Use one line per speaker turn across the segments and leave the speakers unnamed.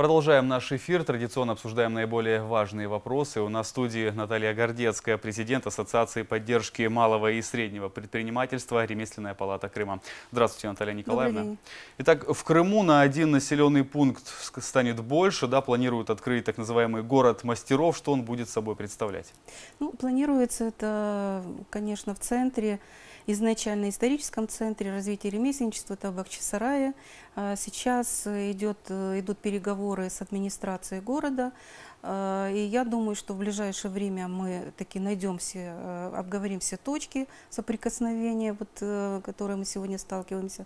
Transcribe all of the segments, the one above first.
Продолжаем наш эфир. Традиционно обсуждаем наиболее важные вопросы. У нас в студии Наталья Гордецкая, президент Ассоциации поддержки малого и среднего предпринимательства «Ремесленная палата Крыма». Здравствуйте, Наталья Николаевна. Итак, в Крыму на один населенный пункт станет больше. Да, планируют открыть так называемый город мастеров. Что он будет собой представлять?
Ну, планируется это, конечно, в центре, изначально историческом центре развития ремесленничества, Бахчисарае. А Сейчас идет, э, идут переговоры с администрацией города, и я думаю, что в ближайшее время мы таки найдем все, э, обговорим все точки соприкосновения, вот, э, которые мы сегодня сталкиваемся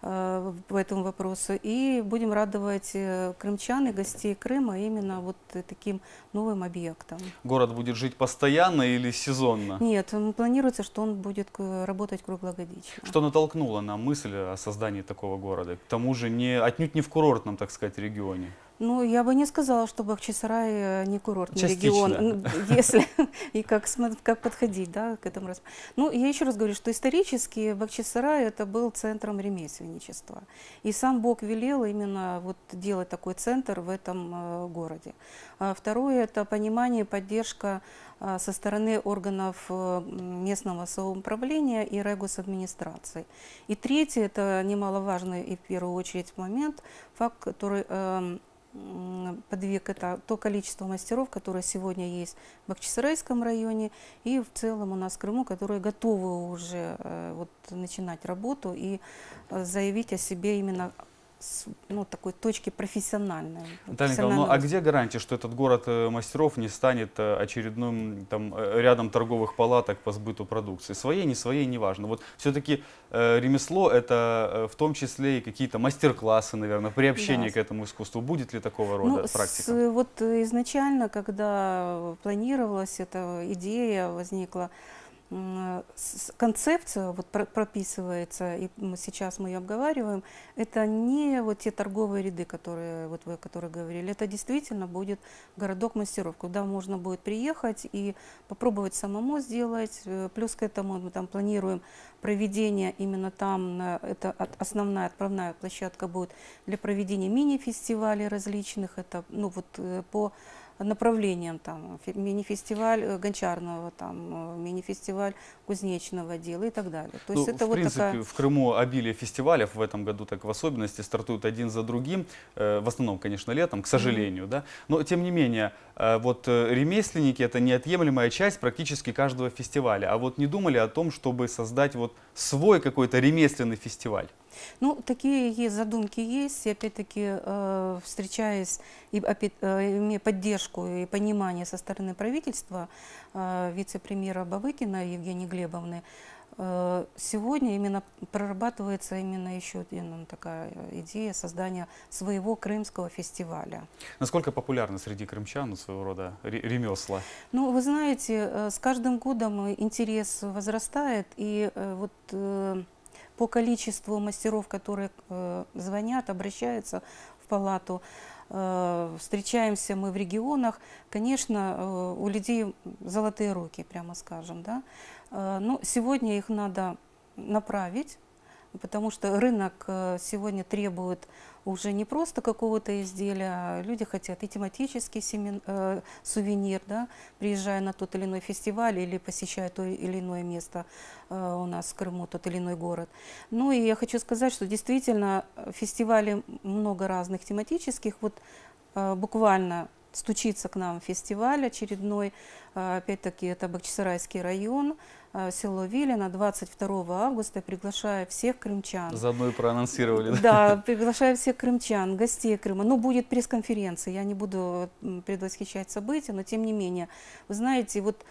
э, по этому вопросу, и будем радовать э, крымчан и гостей Крыма именно вот э, таким новым объектом.
Город будет жить постоянно или сезонно?
Нет, планируется, что он будет работать круглогодично.
Что натолкнуло на мысль о создании такого города? К тому же не, отнюдь не в курортном, так сказать, регионе.
Ну, я бы не сказала, что Бахчисарай э, не курортный
Частично.
регион, если и как, как подходить да, к этому. рас- Ну, я еще раз говорю, что исторически Бахчисарай это был центром ремесленничества. И сам Бог велел именно вот делать такой центр в этом э, городе. А второе – это понимание, поддержка а, со стороны органов э, местного самоуправления и регус-администрации. И третье – это немаловажный и в первую очередь момент, факт, который эм, подвиг это то количество мастеров, которые сегодня есть в Бахчисарайском районе и в целом у нас в Крыму, которые готовы уже э, вот, начинать работу и э, заявить о себе именно ну, такой точки профессиональной.
Наталья Николаевна, ну, а где гарантия, что этот город э, мастеров не станет э, очередным там, э, рядом торговых палаток по сбыту продукции? Своей, не своей, неважно. Вот все-таки ремесло это э, в том числе и какие-то мастер-классы, наверное, приобщение
Да.
к этому искусству. Будет ли такого рода
Ну, с-
практика?
вот э, изначально, когда планировалась эта идея, возникла с- концепция, вот про- прописывается, и сейчас мы ее обговариваем, это не вот те торговые ряды, которые вот вы которые говорили, это действительно будет городок мастеров, куда можно будет приехать и попробовать самому сделать. Э, Плюс к этому мы там планируем проведение именно там, это основная отправная площадка будет для проведения мини-фестивалей различных, это ну вот э, по направлениям там фе- мини-фестиваль э, гончарного, там э, мини-фестиваль кузнечного дела и так далее. То есть
Ну,
это
в
вот
принципе,
такая
в Крыму обилие фестивалей в этом году так в особенности стартуют один за другим, э, в основном, конечно, летом, к сожалению, да. Но тем не менее, вот ремесленники это неотъемлемая часть практически каждого фестиваля. А вот не думали о том, чтобы создать вот свой какой-то ремесленный фестиваль?
Ну, такие есть задумки есть, и опять-таки, э, встречаясь и опять, э, имея поддержку и понимание со стороны правительства, э, вице-премьера Бавыкина Евгении Глебовны, э, сегодня именно прорабатывается именно еще одна такая идея создания своего крымского фестиваля.
Насколько популярны среди крымчан ну, своего рода ре- ремесла?
Ну, вы знаете, э, с каждым годом интерес возрастает, и э, вот э, по количеству мастеров, которые э, звонят, обращаются в палату, э, встречаемся мы в регионах, конечно, э, у людей золотые руки, прямо скажем, да. Но сегодня их надо направить, потому что рынок э, сегодня требует уже не просто какого-то изделия, а люди хотят и тематический семин- э, сувенир, да, приезжая на тот или иной фестиваль или посещая то или иное место э, у нас в Крыму, тот или иной город. Ну и я хочу сказать, что действительно э, фестивалей много разных тематических. Вот э, буквально стучится к нам фестиваль очередной, э, опять-таки это Бахчисарайский район, село Вилина, 22 августа, приглашаю всех крымчан.
Заодно и проанонсировали. да?
Да, приглашаю всех крымчан, гостей Крыма. Ну, будет пресс-конференция, я не буду предвосхищать события, но тем не менее, вы знаете, вот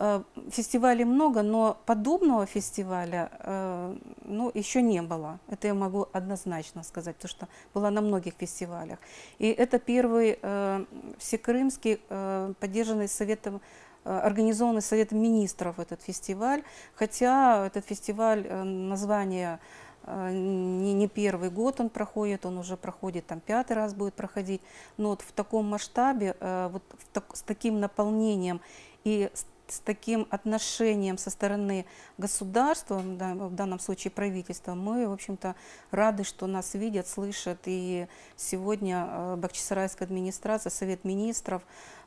э, фестивалей много, но подобного фестиваля э, ну, еще не было. Это я могу однозначно сказать, потому что была на многих фестивалях. И это первый э, всекрымский, э, поддержанный Советом э, организованный Советом министров этот фестиваль, хотя этот фестиваль, э, название э, не, не первый год он проходит, он уже проходит, там пятый раз будет проходить, но вот в таком масштабе, э, вот в так- с таким наполнением и с с таким отношением со стороны государства, да, в данном случае правительства, мы, в общем-то, рады, что нас видят, слышат. И сегодня э, Бахчисарайская администрация, Совет министров,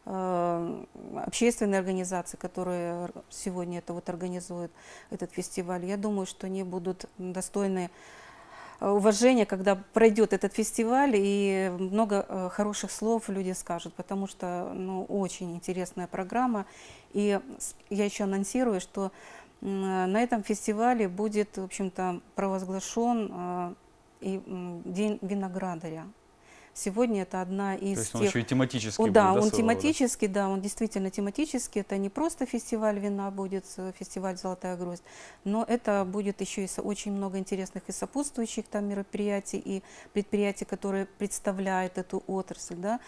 э, общественные организации, которые сегодня это вот организуют, этот фестиваль, я думаю, что они будут достойны э, уважения, когда пройдет этот фестиваль, и много э, хороших слов люди скажут, потому что ну, очень интересная программа. И я еще анонсирую, что на этом фестивале будет, в общем-то, провозглашен э, и День виноградаря. Сегодня это одна
То
из
есть он
тех
еще и тематический
о,
будет,
да,
да,
он
своего
тематический, да, он действительно тематический. Это не просто фестиваль вина будет, э, фестиваль «Золотая гроздь», но это будет еще и очень много интересных и сопутствующих там мероприятий, и предприятий, которые представляют эту отрасль, да.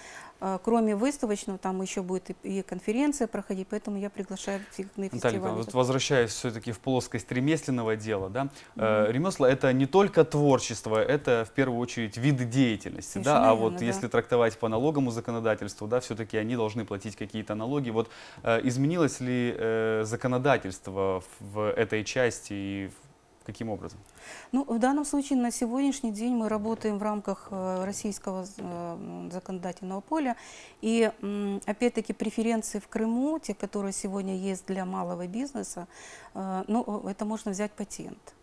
А, Кроме выставочного, там еще будет и, конференция проходить, поэтому я приглашаю всех на
Наталья
фестиваль.
Николаевна, вот возвращаясь все-таки в плоскость ремесленного дела, да, э, ремесло это не только творчество, это в первую очередь вид деятельности, да,
Совершенно
а вот
верно, да.
если трактовать по налоговому законодательству, да, все-таки они должны платить какие-то налоги. Вот э, изменилось ли э, законодательство в, в этой части и в- каким образом?
Ну, в данном случае на сегодняшний день мы работаем в рамках э, российского э, законодательного поля. И опять-таки преференции в Крыму, те, которые сегодня есть для малого бизнеса, э, ну, это можно взять патент.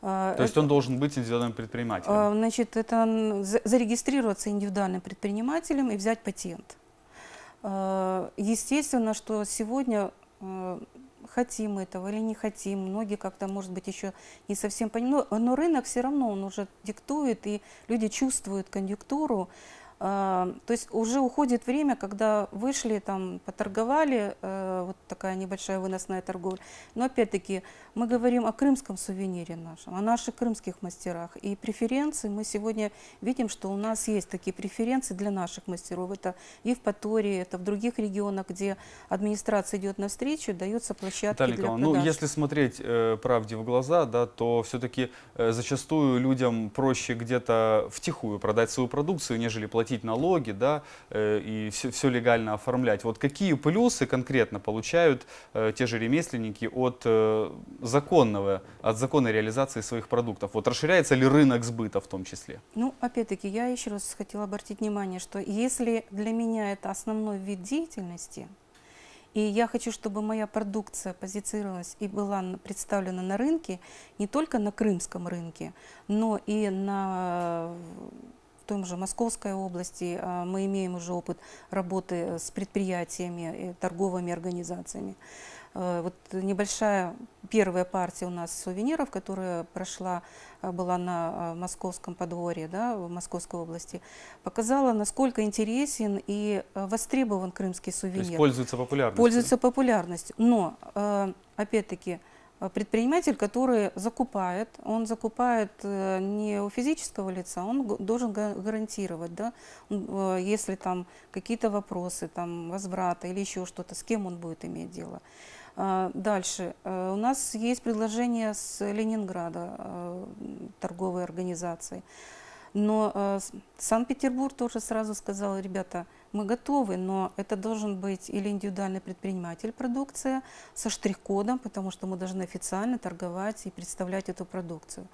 То есть он должен быть индивидуальным предпринимателем.
Значит, это зарегистрироваться индивидуальным предпринимателем и взять патент. Естественно, что сегодня хотим мы этого или не хотим, многие как-то, может быть, еще не совсем понимают, но, но рынок все равно, он уже диктует, и люди чувствуют конъюнктуру. Э, То есть уже уходит время, когда вышли, там, поторговали, э, вот такая небольшая выносная торговля. Но опять-таки мы говорим о крымском сувенире нашем, о наших крымских мастерах. И преференции мы сегодня видим, что у нас есть такие преференции для наших мастеров. Это и в Патории, это в других регионах, где администрация идет навстречу, дается площадки
Наталья
для
ну
продаж.
если смотреть э, правде в глаза, да, то все-таки зачастую людям проще где-то втихую продать свою продукцию, нежели платить налоги, да, э, и все, легально оформлять. Вот какие плюсы конкретно получают э, те же ремесленники от э, законного, от законной реализации своих продуктов? Вот расширяется ли рынок сбыта в том числе?
Ну, опять-таки, я еще раз хотела обратить внимание, что если для меня это основной вид деятельности, и я хочу, чтобы моя продукция позиционировалась и была представлена на рынке, не только на крымском рынке, но и на том же Московской области. А, Мы имеем уже опыт работы с предприятиями, и торговыми организациями. Э, Вот небольшая первая партия у нас сувениров, которая прошла, э, была на московском подворье, да, в Московской области, показала, насколько интересен и востребован крымский
То есть
сувенир
пользуется популярностью?
пользуется популярностью. Но, опять-таки, предприниматель, который закупает, он закупает э, не у физического лица, он должен га- гарантировать, да, э, если там какие-то вопросы, там возврата или еще что-то, с кем он будет иметь дело. Дальше. Э, У нас есть предложение с Ленинграда, э, торговой организации. Но э, Санкт-Петербург тоже сразу сказал, ребята, мы готовы, но это должен быть или индивидуальный предприниматель продукция со штрих-кодом, потому что мы должны официально торговать и представлять эту продукцию.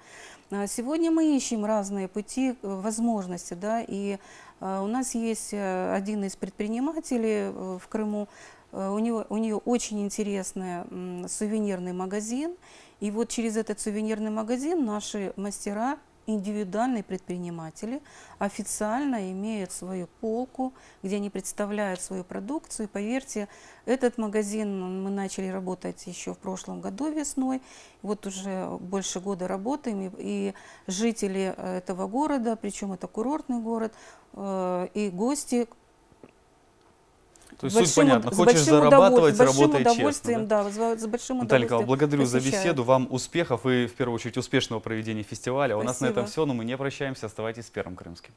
А Сегодня мы ищем разные пути, э, возможности, да, и э, у нас есть э, один из предпринимателей в Крыму, у, него, у нее очень интересный сувенирный магазин, и вот через этот сувенирный магазин наши мастера индивидуальные предприниматели официально имеют свою полку, где они представляют свою продукцию. Поверьте, этот магазин мы начали работать еще в прошлом году весной. Вот уже больше года работаем. И, и жители э, этого города, причем это курортный город, э, и гости
То есть
с
суть
большим
понятна. Хочешь
большим
зарабатывать,
большим
работай честно. да?
да, с, большим
Наталья
удовольствием
благодарю за
посещаю.
беседу. Вам успехов и, в первую очередь, успешного проведения фестиваля. У нас на этом
Спасибо.
все, но мы не прощаемся. Оставайтесь с Первым Крымским.